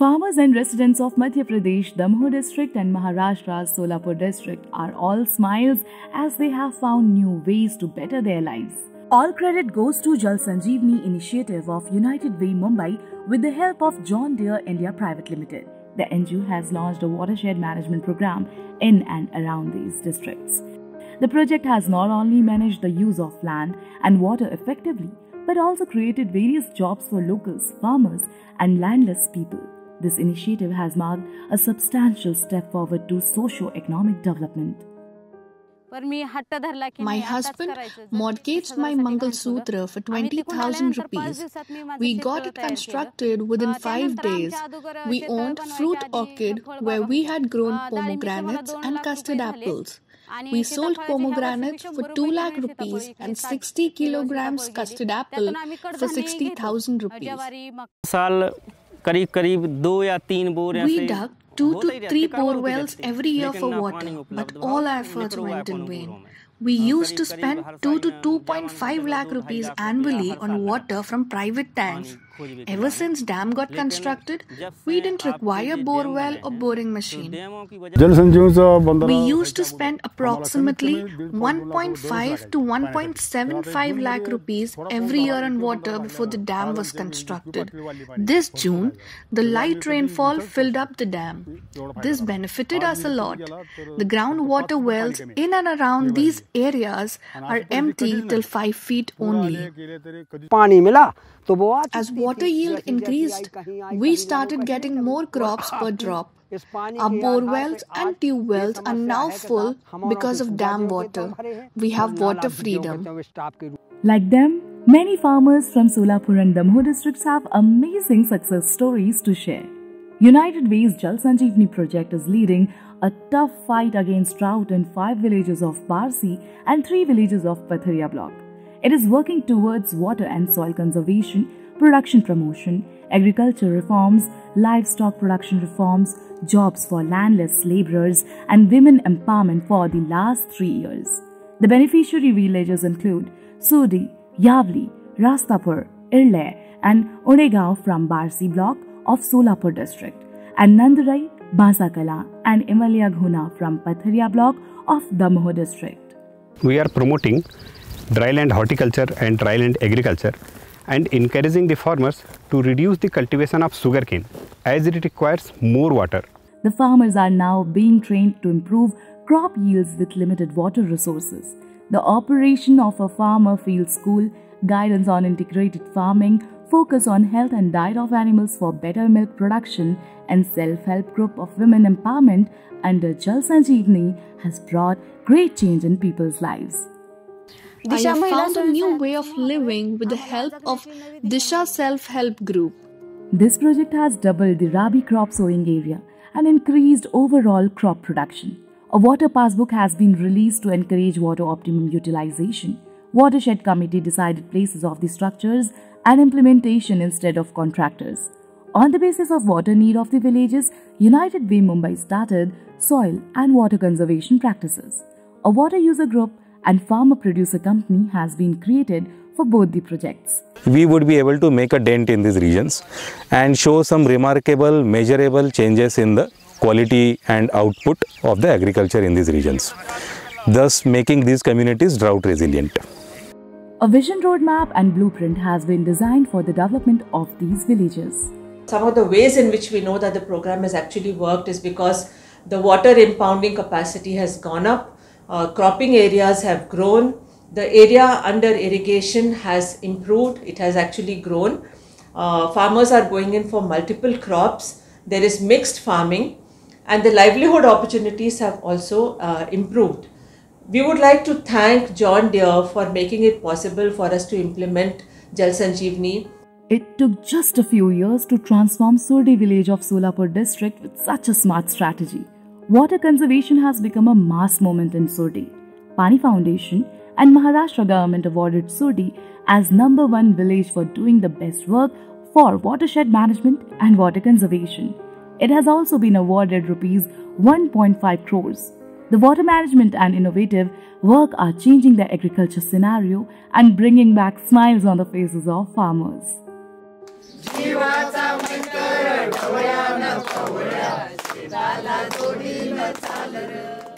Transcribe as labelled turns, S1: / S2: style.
S1: Farmers and residents of Madhya Pradesh, Damoh district and Maharashtra's Solapur district are all smiles as they have found new ways to better their lives. All credit goes to Jal Sanjeevani initiative of United Way Mumbai with the help of John Deere India Private Limited. The NGO has launched a watershed management program in and around these districts. The project has not only managed the use of land and water effectively, but also created various jobs for locals, farmers, and landless people. This initiative has marked a substantial step forward to socio-economic development.
S2: My husband mortgaged my Mangal Sutra for 20,000 rupees. We got it constructed within five days. We owned fruit orchid where we had grown pomegranates and custard apples. We sold pomegranates for 2 lakh rupees and 60 kilograms custard apple for 60,000 rupees. We dug two to three bore wells every year for water, but all our efforts went in vain. We used to spend 2 to 2.5 lakh rupees annually on water from private tanks. Ever since dam got constructed, we didn't require bore well or boring machine. We used to spend approximately 1.5 to 1.75 lakh rupees every year on water before the dam was constructed. This June, the light rainfall filled up the dam. This benefited us a lot. The groundwater wells in and around these areas are empty till 5 feet only. As water yield increased, we started getting more crops per drop. Our bore wells and tube wells are now full because of dam water. We have water freedom.
S1: Like them, many farmers from Solapur and Damoh districts have amazing success stories to share. United Way's Jal Sanjeevani project is leading a tough fight against drought in five villages of Barsi and three villages of Patharia block. It is working towards water and soil conservation, production promotion, agriculture reforms, livestock production reforms, jobs for landless laborers, and women empowerment for the last three years. The beneficiary villages include Surdi, Yavli, Rastapur, Irle, and Odegaon from Barsi block of Solapur district, and Nandurai, Basakala, and Imalia Ghuna from Patharia block of Damoh district.
S3: We are promoting dryland horticulture and dryland agriculture and encouraging the farmers to reduce the cultivation of sugarcane as it requires more water.
S1: The farmers are now being trained to improve crop yields with limited water resources. The operation of a farmer field school, guidance on integrated farming, focus on health and diet of animals for better milk production, and self-help group of women empowerment under Jal Sanjeevani has brought great change in people's lives.
S2: I have found a new way of living with the help of Disha Self Help Group.
S1: This project has doubled the Rabi crop sowing area and increased overall crop production. A water passbook has been released to encourage water optimum utilization. Watershed Committee decided places of the structures and implementation instead of contractors. On the basis of water need of the villages, United Way Mumbai started soil and water conservation practices. A water user group and farmer producer company has been created for both the projects.
S4: We would be able to make a dent in these regions and show some remarkable measurable changes in the quality and output of the agriculture in these regions, thus making these communities drought resilient.
S1: A vision roadmap and blueprint has been designed for the development of these villages.
S5: Some of the ways in which we know that the program has actually worked is because the water impounding capacity has gone up uh, cropping areas have grown. The area under irrigation has improved. It has actually grown. Uh, farmers are going in for multiple crops. There is mixed farming and the livelihood opportunities have also uh, improved. We would like to thank John Deere for making it possible for us to implement Jal Sanjeevani.
S1: It took just a few years to transform Surdi village of Solapur district with such a smart strategy water conservation has become a mass moment in Surdi. Paani Foundation and Maharashtra government awarded Surdi as number one village for doing the best work for watershed management and water conservation. It has also been awarded rupees 1.5 crores. The water management and innovative work are changing the agriculture scenario and bringing back smiles on the faces of farmers.
S6: चाल र